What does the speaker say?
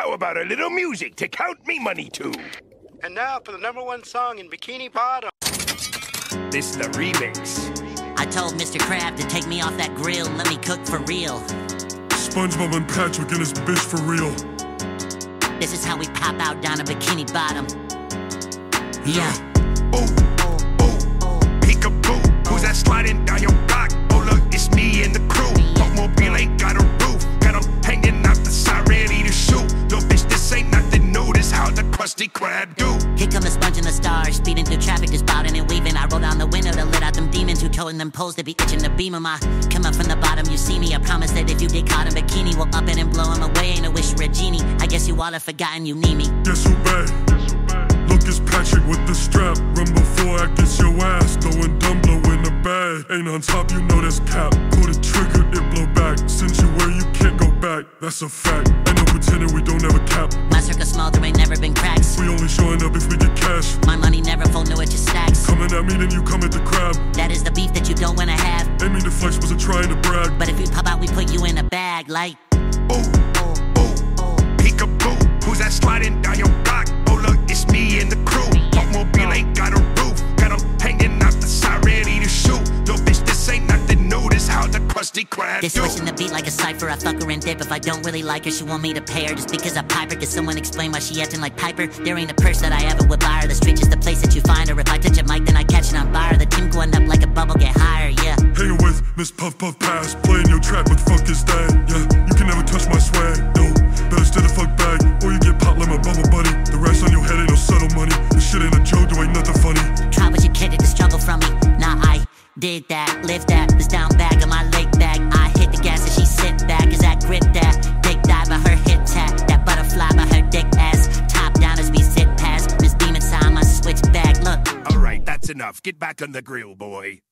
How about a little music to count me money to? And now for the number one song in Bikini Bottom. This the remix. I told Mr. Crab to take me off that grill, let me cook for real. SpongeBob and Patrick and his bitch for real. This is how we pop out down a bikini bottom. Yeah. Ooh, ooh, peekaboo. Who's that sliding The Krusty Krab do. Here come the sponge and the stars, speeding through traffic, just bobbing and weaving. I roll down the window to let out them demons who toting them poles to be itching to beam 'em. I come up from the bottom, you see me. I promise that if you get caught in bikini, we'll up it and blow 'em away. Ain't a wish for a genie. I guess you all have forgotten you need me. Back? Look, it's Patrick with the strap. Run before I get your ass. Throwing dumb blow in the bag. Ain't on top, you know that's cap. Pull the trigger, it blow back. Send you where you can't go back. That's a fact. Ain't no pretending to flex, wasn't trying to brag. But if you pop out, we put you in a bag like. Oh, ooh, ooh, peekaboo. Who's that sliding down your block? Oh look, it's me and the crew. Automobile ain't got a roof. Got 'em hanging out the side, ready to shoot. Little bitch, this ain't nothing new. This how the Krusty Krab This switching the beat like a cipher. I fuck her and dip. If I don't really like her, she want me to pay her just because I pipe her. Can someone explain why she acting like Piper? There ain't a purse that I ever would buy her. The street just the place that you find her. If I touch a mic, then I catch Puff Puff Pass. Playing your trap, but fuck is that? Yeah, you can never touch my swag. No, better stay the fuck back, or you get popped like my bubble buddy. The rest on your head ain't no subtle money. This shit ain't a joke, there ain't nothing funny. Try what you can to struggle from me. Nah, I did that, live that. This down bag of my leg bag. I hit the gas and she sit back. Is that grip that? Dick dive by her hip tap. That butterfly by her dick ass. Top down as we sit past. Miss Demon sign my switch back. Look. All right, that's enough. Get back on the grill, boy.